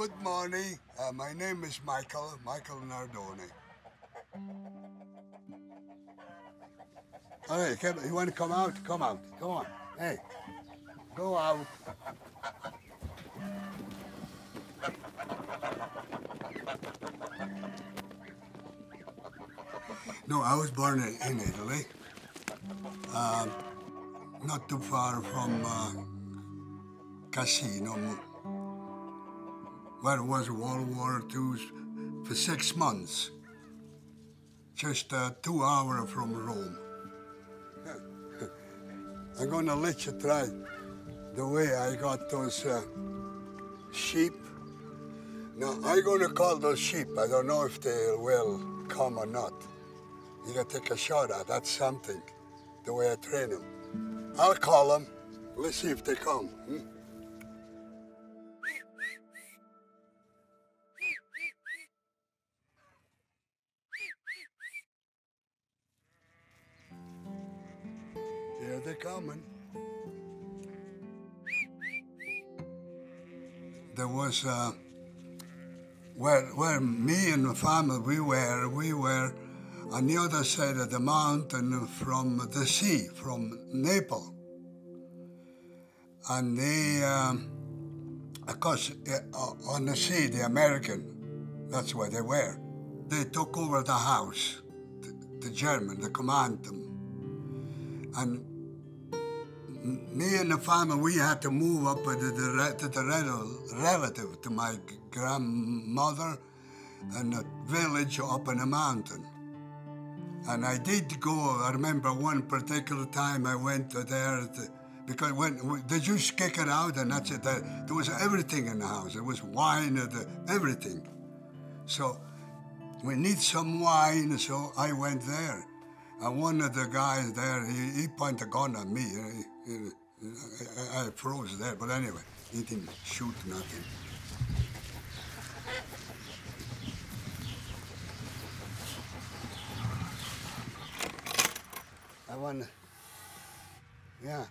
good morning. Uh, my name is Michael, Michael Nardone. All right, you want to come out? Come out. Come on. Hey, go out. No, I was born in, Italy, um, not too far from uh, Cassino, where it was World War II for six months, just uh, two hours from Rome. I'm gonna let you try the way I got those uh, sheep. Now, I'm gonna call those sheep. I don't know if they will come or not. You gotta take a shot at That's something, the way I train them. I'll call them. Let's see if they come. Hmm? They're coming. There was uh, where where me and the family we were we were on the other side of the mountain from the sea, from Naples. And they, um, of course, uh, on the sea, the American, that's where they were. They took over the house, the, the German, the command. And me and the family, we had to move up to the, to the relative, to my grandmother, in a village up in the mountain. And I did go, I remember one particular time I went there to, because when they just kick it out and that's it. There was everything in the house. There was wine, everything. So we need some wine, so I went there. And one of the guys there, he, he pointed a gun at me. Eh, I, I froze there, but anyway, he didn't shoot nothing. I want, yeah.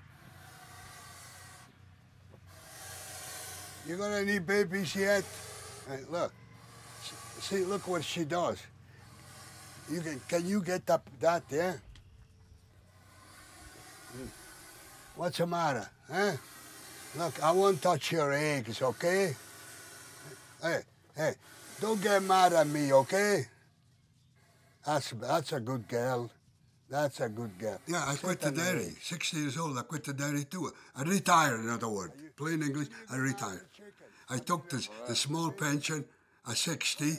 You got any babies yet? Hey, look, see, look what she does. You can, can you get up that there? Hmm. What's the matter, huh? Look, I won't touch your eggs, okay? Hey, hey, don't get mad at me, okay? That's, that's a good girl. That's a good girl. Yeah, I quit the dairy. 60 years old, I quit the dairy too. I retired, in other words. Plain English, I retired. I took the, the small pension at 60,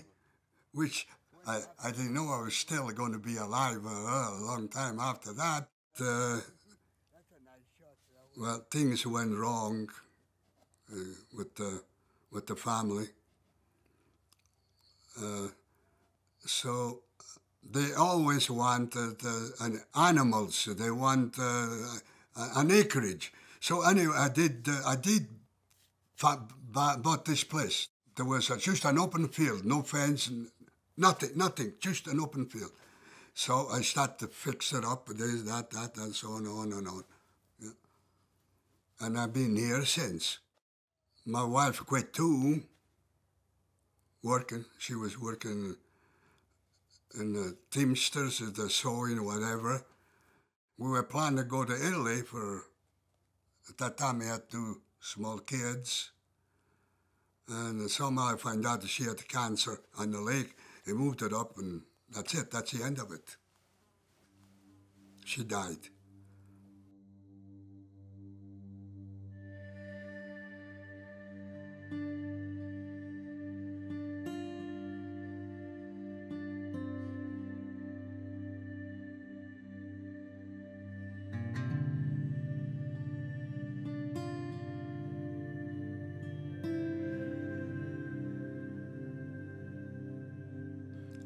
which I, I didn't know I was still going to be alive uh, a long time after that. Uh, well, things went wrong uh, with, the, with the family. Uh, so they always wanted uh, the, animals. They want uh, an acreage. So anyway, I did. Uh, I did bought this place. There was just an open field, no fence, nothing, nothing, just an open field. So I started to fix it up, this, that, that, and so on, on and on. Yeah. And I've been here since. My wife quit too, working. She was working in the Teamsters, the sewing, whatever. We were planning to go to Italy for, at that time we had two small kids. And somehow I found out that she had cancer on the leg. They moved it up and that's it, that's the end of it. She died.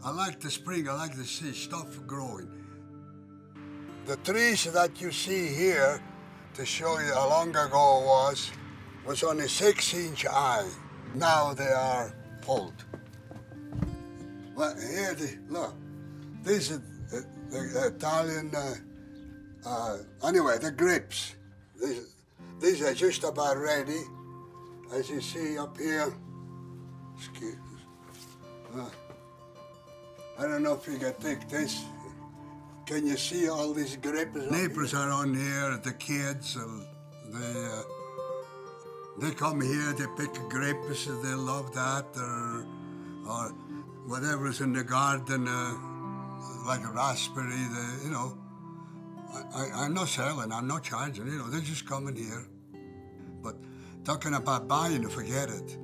I like the spring, I like to see stuff growing. The trees that you see here, to show you how long ago was, was only six inch high. Now they are pulled. Well, here, the, look, this is the, the Italian, uh, uh, anyway, the grapes. These, these are just about ready. As you see up here, Excuse uh, I don't know if you can take this. Can you see all these grapes? Neighbors are on here, the kids, uh, they, uh, they come here, they pick grapes, they love that, or, or whatever's in the garden, uh, like a raspberry, they, you know. I, am not selling, I'm not charging, you know, they're just coming here. But talking about buying, forget it.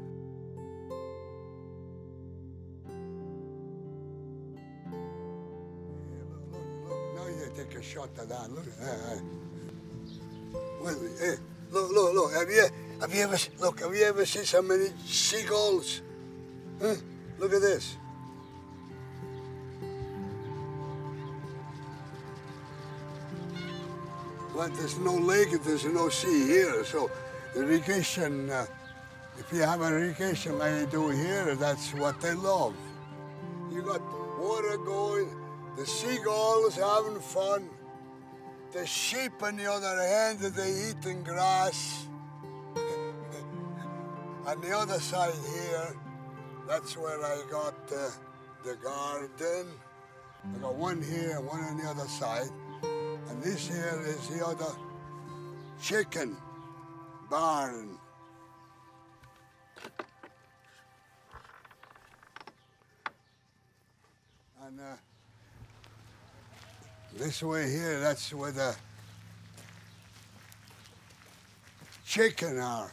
Take a shot at that. Look, look, look. Have you, have you ever, look, have you ever seen so many seagulls? Huh? Look at this. Well, there's no lake, there's no sea here, so irrigation, uh, if you have irrigation like you do here, that's what they love. You got water going, the seagulls having fun. The sheep, on the other hand, they eating grass. on the other side here, that's where I got uh, the garden. I got one here, one on the other side. And this here is the other chicken barn. And uh, this way here, that's where the chicken are.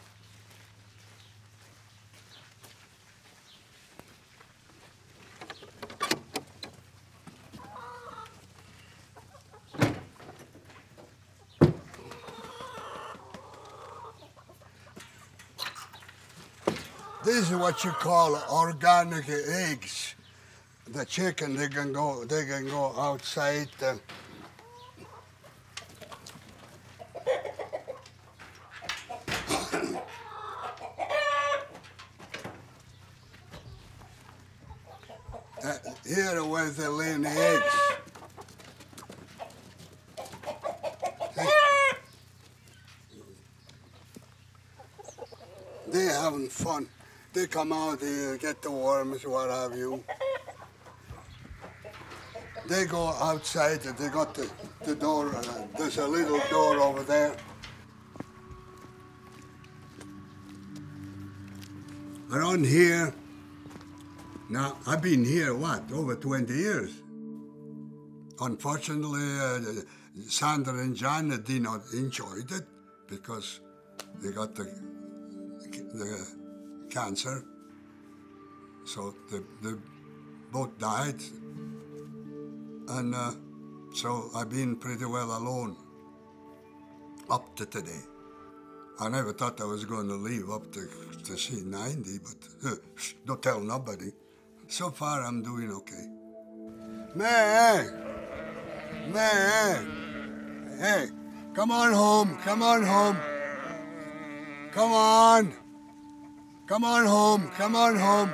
This is what you call organic eggs the chicken they can go they can go outside uh, uh, here where they lay the eggs they having fun. They come out here get the worms what have you they go outside and they got the, the door, uh, there's a little door over there. Around here, now I've been here, what, over 20 years. Unfortunately, uh, Sandra and John did not enjoy it because they got the, the cancer. So they, they both died and uh, so I've been pretty well alone up to today. I never thought I was going to leave up to, to see 90, but uh, don't tell nobody. So far, I'm doing okay. Man, man, hey, come on home, come on home. Come on, come on home, come on home.